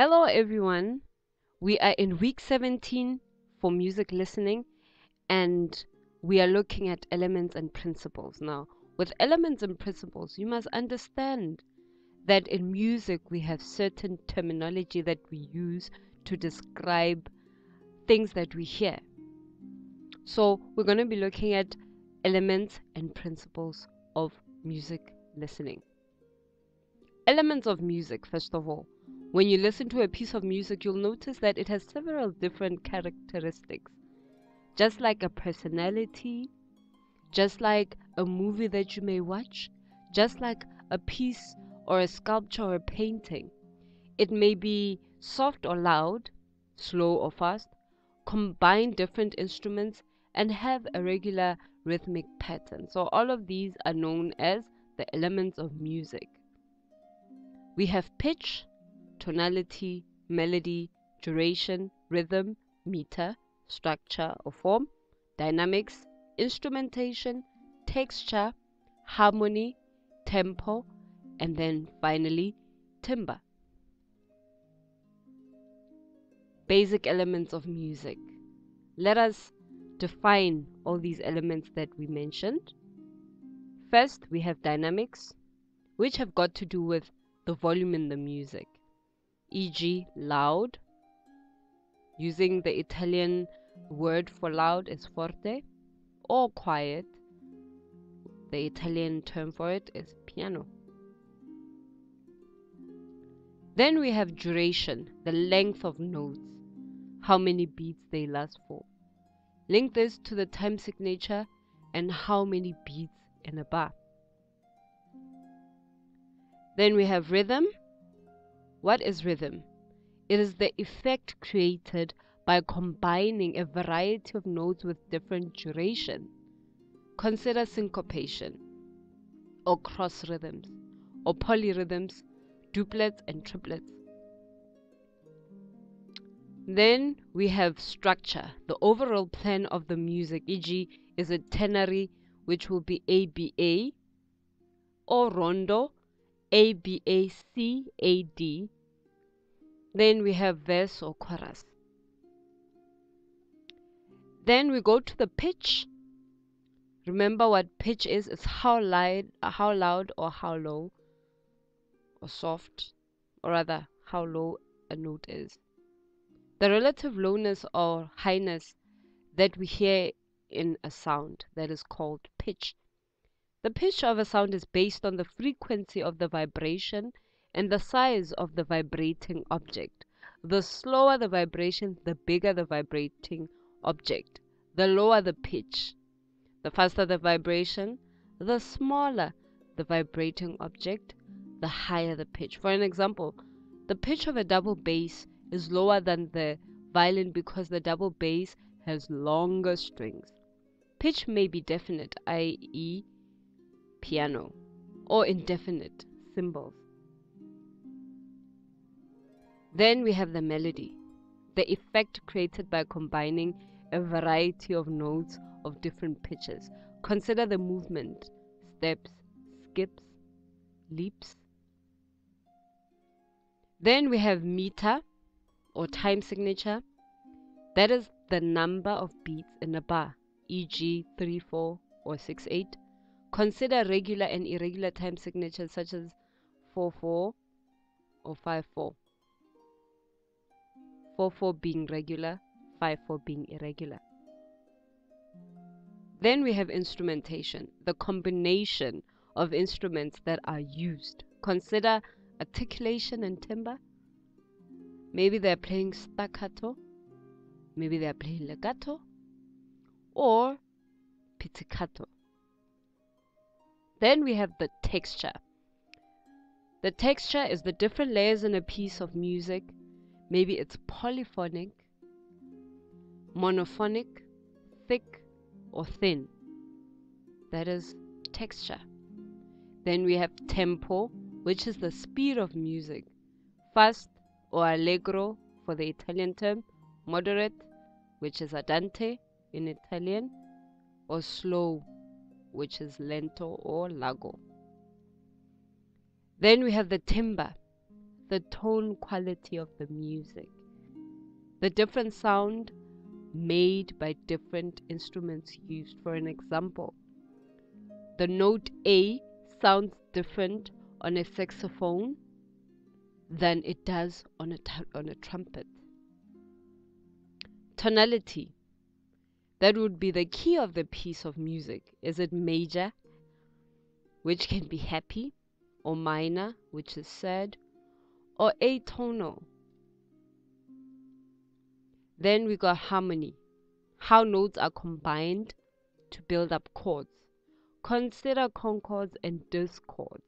Hello, everyone. We are in week 17 for music listening, and we are looking at elements and principles. Now, with elements and principles, you must understand that in music we have certain terminology that we use to describe things that we hear. So, we're going to be looking at elements and principles of music listening. Elements of music, first of all. When you listen to a piece of music, you'll notice that it has several different characteristics. Just like a personality, just like a movie that you may watch, just like a piece or a sculpture or a painting. It may be soft or loud, slow or fast, combine different instruments, and have a regular rhythmic pattern. So, all of these are known as the elements of music. We have pitch, tonality, melody, duration, rhythm, meter, structure or form, dynamics, instrumentation, texture, harmony, tempo, and then finally timbre. Basic elements of music. Let us define all these elements that we mentioned. First, we have dynamics, which have got to do with the volume in the music e.g., loud. Using the Italian word for loud is forte, or quiet. The Italian term for it is piano. Then we have duration, the length of notes, how many beats they last for. Link this to the time signature and how many beats in a bar. Then we have rhythm, what is rhythm? It is the effect created by combining a variety of notes with different duration. Consider syncopation, or cross rhythms, or polyrhythms, duplets and triplets. Then we have structure, the overall plan of the music, e.g., is a ternary, which will be ABA, or rondo, a, B, A, C, A, D. Then we have verse or chorus. Then we go to the pitch. Remember what pitch is? It's how loud, how loud or how low or soft, or rather how low a note is. The relative lowness or highness that we hear in a sound that is called pitch. The pitch of a sound is based on the frequency of the vibration and the size of the vibrating object. The slower the vibration, the bigger the vibrating object, the lower the pitch. The faster the vibration, the smaller the vibrating object, the higher the pitch. For an example, the pitch of a double bass is lower than the violin because the double bass has longer strings. Pitch may be definite, i.e., piano, or indefinite cymbals. Then we have the melody, the effect created by combining a variety of notes of different pitches. Consider the movement, steps, skips, leaps. Then we have meter or time signature. That is the number of beats in a bar, e.g., 3 4 or 6 8. Consider regular and irregular time signatures such as 4-4 or 5-4. 4-4 being regular, 5-4 being irregular. Then we have instrumentation, the combination of instruments that are used. Consider articulation and timbre. Maybe they're playing staccato, maybe they're playing legato, or pizzicato. Then we have the texture. The texture is the different layers in a piece of music. Maybe it's polyphonic, monophonic, thick, or thin. That is texture. Then we have tempo, which is the speed of music. Fast or allegro for the Italian term, moderate, which is andante in Italian, or slow which is lento or largo. Then we have the timbre, the tone quality of the music, the different sound made by different instruments used. For an example, the note A sounds different on a saxophone than it does on a, on a trumpet. Tonality. That would be the key of the piece of music. Is it major, which can be happy, or minor, which is sad, or atonal? Then we got harmony. How notes are combined to build up chords. Consider concords and discords.